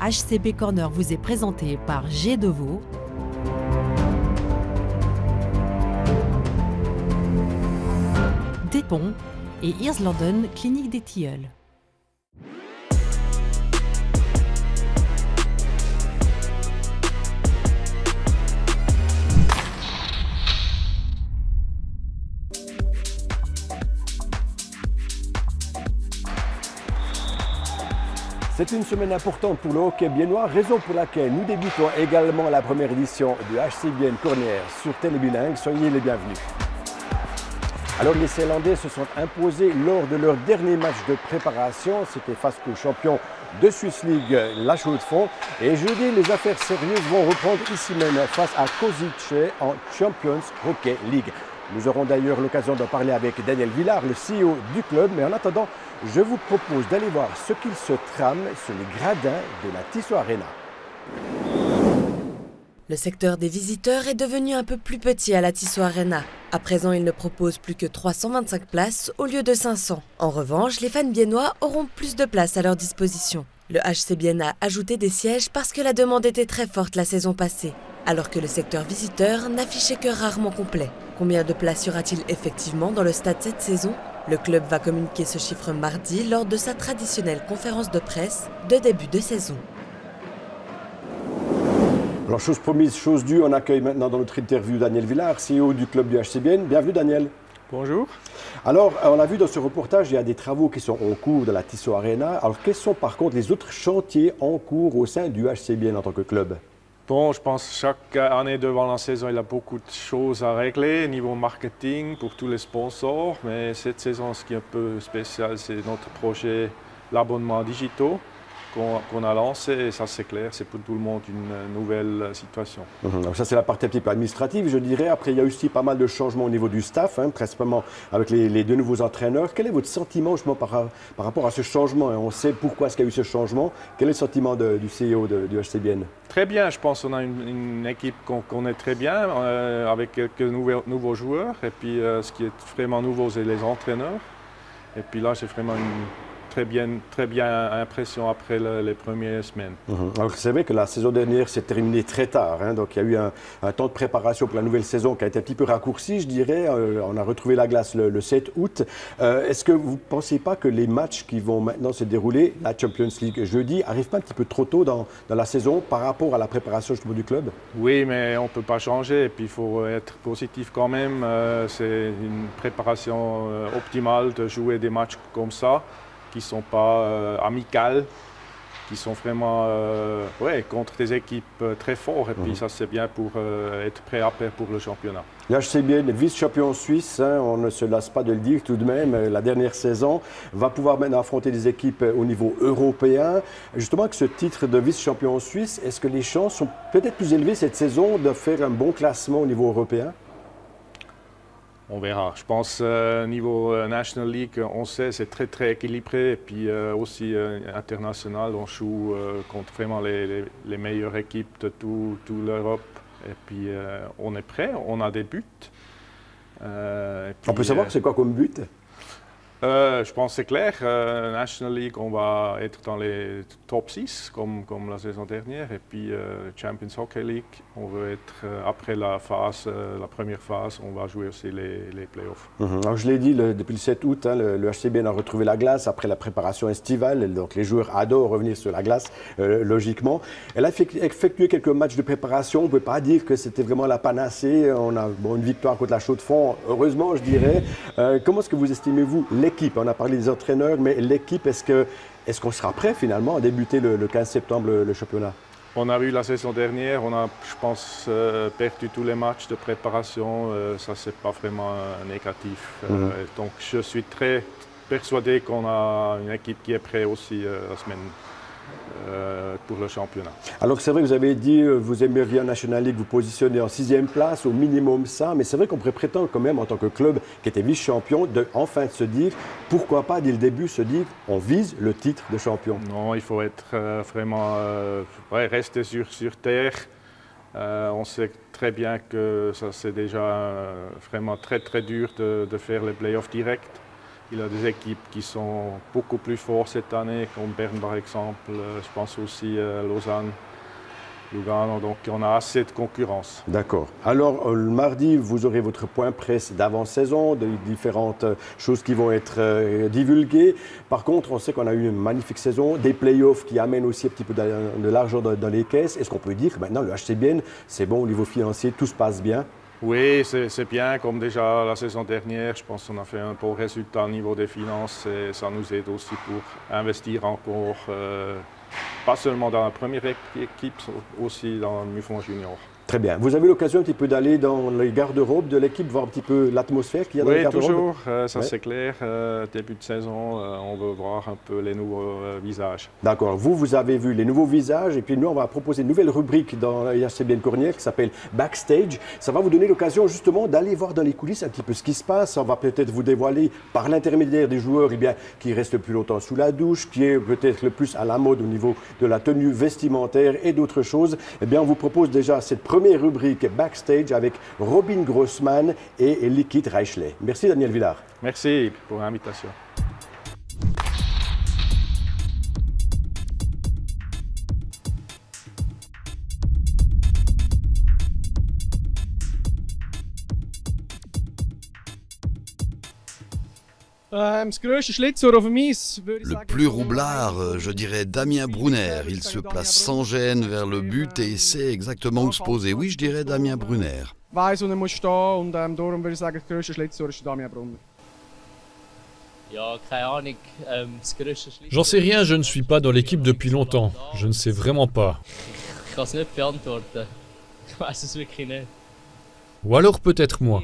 HCB Corner vous est présenté par G. Deveau. Despont et London Clinique des Tilleuls. C'est une semaine importante pour le hockey biennois, raison pour laquelle nous débutons également la première édition du HC Bienne Cornière sur Télébilingue. Soyez les bienvenus. Alors les Zélandais se sont imposés lors de leur dernier match de préparation. C'était face au champion de Swiss League, la Chaux de Fonds. Et jeudi, les affaires sérieuses vont reprendre ici même face à Kozice en Champions Hockey League. Nous aurons d'ailleurs l'occasion d'en parler avec Daniel Villard, le CEO du club. Mais en attendant, je vous propose d'aller voir ce qu'il se trame sur les gradins de la Tissot Arena. Le secteur des visiteurs est devenu un peu plus petit à la Tissot Arena. À présent, il ne propose plus que 325 places au lieu de 500. En revanche, les fans biennois auront plus de places à leur disposition. Le HC a ajouté des sièges parce que la demande était très forte la saison passée, alors que le secteur visiteur n'affichait que rarement complet. Combien de places y aura-t-il effectivement dans le stade cette saison? Le club va communiquer ce chiffre mardi lors de sa traditionnelle conférence de presse de début de saison. Alors, chose promise, chose due, on accueille maintenant dans notre interview Daniel Villard, CEO du club du HCBN. Bienvenue Daniel. Bonjour. Alors, on a vu dans ce reportage, il y a des travaux qui sont en cours de la Tissot Arena. Alors, quels sont par contre les autres chantiers en cours au sein du HCBN en tant que club? Bon, je pense que chaque année devant la saison, il y a beaucoup de choses à régler niveau marketing pour tous les sponsors. Mais cette saison, ce qui est un peu spécial, c'est notre projet l'abonnement digitaux qu'on a lancé. Et ça, c'est clair, c'est pour tout le monde une nouvelle situation. Mhm. ça, c'est la partie un petit peu administrative, je dirais. Après, il y a aussi pas mal de changements au niveau du staff, hein, principalement avec les, deux nouveaux entraîneurs. Quel est votre sentiment justement par, par rapport à ce changement On sait pourquoi est-ce qu'il y a eu ce changement. Quel est le sentiment du CEO du HCBN Très bien, je pense qu'on a une, équipe qu'on connaît très bien, euh, avec quelques nouveaux, nouveaux, joueurs. Et puis, euh, ce qui est vraiment nouveau, c'est les entraîneurs. Et puis là, c'est vraiment une très bien, très bien impression après les premières semaines. Alors c'est vrai que la saison dernière s'est terminée très tard, hein. donc il y a eu un, temps de préparation pour la nouvelle saison qui a été un petit peu raccourci, je dirais. Euh, on a retrouvé la glace le, 7 août. Euh, est-ce que vous ne pensez pas que les matchs qui vont maintenant se dérouler, la Champions League jeudi, arrivent pas un petit peu trop tôt dans, dans la saison par rapport à la préparation du club? Oui, mais on ne peut pas changer et puis il faut être positif quand même. Euh, c'est une préparation optimale de jouer des matchs comme ça qui ne sont pas euh, amicales, qui sont vraiment euh, ouais, contre des équipes euh, très fortes. Et puis mhm. ça, c'est bien pour être prêt après pour le championnat. sais bien, vice-champion suisse, hein, on ne se lasse pas de le dire tout de même, la dernière saison, va pouvoir maintenant affronter des équipes au niveau européen. Justement, avec ce titre de vice-champion suisse, est-ce que les chances sont peut-être plus élevées cette saison de faire un bon classement au niveau européen? On verra. Je pense euh, niveau euh, National League, on sait c'est très très équilibré et puis euh, aussi international, on joue contre vraiment les, meilleures équipes de toute tout l'Europe et puis on est prêt, on a des buts. on peut savoir c'est quoi comme but? Euh, je pense que c'est clair. Euh, National League, on va être dans les top 6 comme, la saison dernière. Et puis euh, Champions Hockey League, on veut être après la phase, la première phase, on va jouer aussi les, les playoffs. Mhm. Je l'ai dit, depuis le 7 août, hein, le, HCB a retrouvé la glace après la préparation estivale. Donc les joueurs adorent revenir sur la glace, logiquement. Elle a effectué quelques matchs de préparation. On ne peut pas dire que c'était vraiment la panacée. On a une victoire contre la Chaux-de-Fonds, heureusement, je dirais. comment est-ce que vous estimez-vous l'équipe. On a parlé des entraîneurs, mais l'équipe, est-ce qu'on est qu'on sera prêt finalement à débuter le, 15 septembre le, championnat? On a vu la saison dernière, on a, je pense, euh, perdu tous les matchs de préparation. Euh, ça, c'est pas vraiment négatif. Euh, mhm. donc, je suis très persuadé qu'on a une équipe qui est prête aussi la semaine pour le championnat. Alors c'est vrai que vous avez dit, euh, vous aimeriez en National League vous positionner en sixième place, au minimum ça, mais c'est vrai qu'on pourrait prétendre quand même en tant que club qui était vice-champion, de enfin se dire, pourquoi pas dès le début se dire, on vise le titre de champion. Non, il faut être euh, vraiment, rester sur, sur terre. on sait très bien que ça c'est déjà vraiment très très dur de, de faire les playoffs directs. Il a des équipes qui sont beaucoup plus fortes cette année, comme Berne par exemple. Euh, je pense aussi à Lausanne. Lugano, donc on a assez de concurrence. D'accord. Alors, euh, le mardi, vous aurez votre point presse d'avant-saison, de différentes euh, choses qui vont être euh, divulguées. Par contre, on sait qu'on a eu une magnifique saison, des playoffs qui amènent aussi un petit peu de, l'argent dans, les caisses. Est-ce qu'on peut dire que maintenant, le HCBN, c'est bon au niveau financier, tout se passe bien? Oui, c'est bien. Comme déjà la saison dernière, je pense qu'on a fait un bon résultat au niveau des finances et ça nous aide aussi pour investir encore pas seulement dans la première équipe, aussi dans le Mufon Junior. Très bien. Vous avez l'occasion un petit peu d'aller dans les garde-robes de l'équipe, voir un petit peu l'atmosphère qu'il y a dans les garde-robes Oui, toujours. Euh, ça, c'est clair. Euh, début de saison, euh, on veut voir un peu les nouveaux visages. D'accord. Vous, vous avez vu les nouveaux visages. Et puis nous, on va proposer une nouvelle rubrique dans IHCBN Cornier qui s'appelle Backstage. Ça va vous donner l'occasion justement d'aller voir dans les coulisses un petit peu ce qui se passe. On va peut-être vous dévoiler par l'intermédiaire des joueurs eh bien, qui restent plus longtemps sous la douche, qui est peut-être le plus à la mode au niveau de la tenue vestimentaire et d'autres choses. Eh bien, on vous propose déjà cette première première rubrique Backstage avec Robin Grossman et Likit Reichley. Merci Daniel Villard. Merci pour l'invitation. Le plus roublard, euh, je dirais Damien Brunner. Il se place sans gêne vers le but et sait exactement où se poser. Oui, je dirais Damien Brunner. J'en sais rien, je ne suis pas dans l'équipe depuis longtemps. Je ne sais vraiment pas. Ou alors peut-être moi.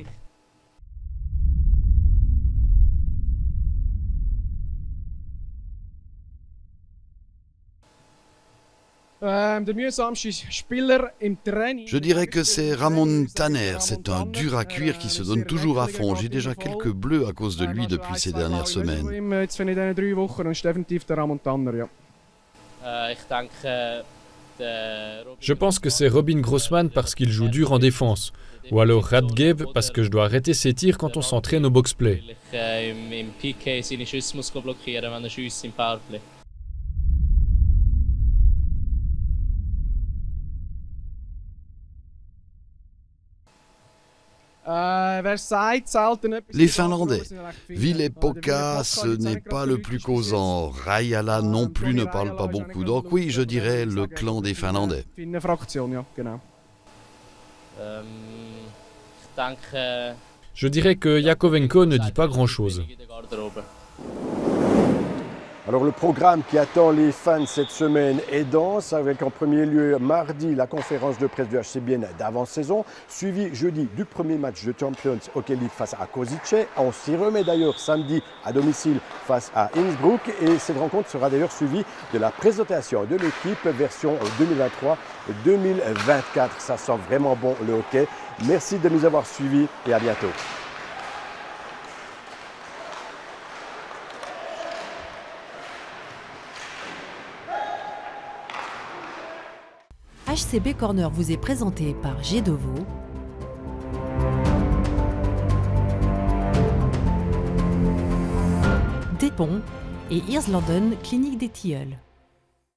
Je dirais que c'est Ramon Tanner, c'est un dur à cuire qui se donne toujours à fond. J'ai déjà quelques bleus à cause de lui depuis ces dernières semaines. Je pense que c'est Robin Grossman parce qu'il joue dur en défense. Ou alors Radgeb parce que je dois arrêter ses tirs quand on s'entraîne au box-play. Les Finlandais. Ville Poka, ce n'est pas le plus causant. Rayala non plus ne parle pas beaucoup. Donc oui, je dirais le clan des Finlandais. Je dirais que Yakovenko ne dit pas grand-chose. Alors le programme qui attend les fans cette semaine est dense, avec en premier lieu mardi la conférence de presse du HCBN d'avant-saison, suivi jeudi du premier match de Champions Hockey League face à Kozice. On s'y remet d'ailleurs samedi à domicile face à Innsbruck et cette rencontre sera d'ailleurs suivie de la présentation de l'équipe version 2023-2024. Ça sent vraiment bon le hockey. Merci de nous avoir suivis et à bientôt. HCB Corner vous est présenté par G Deveau. Despont et London Clinique des Tilleuls.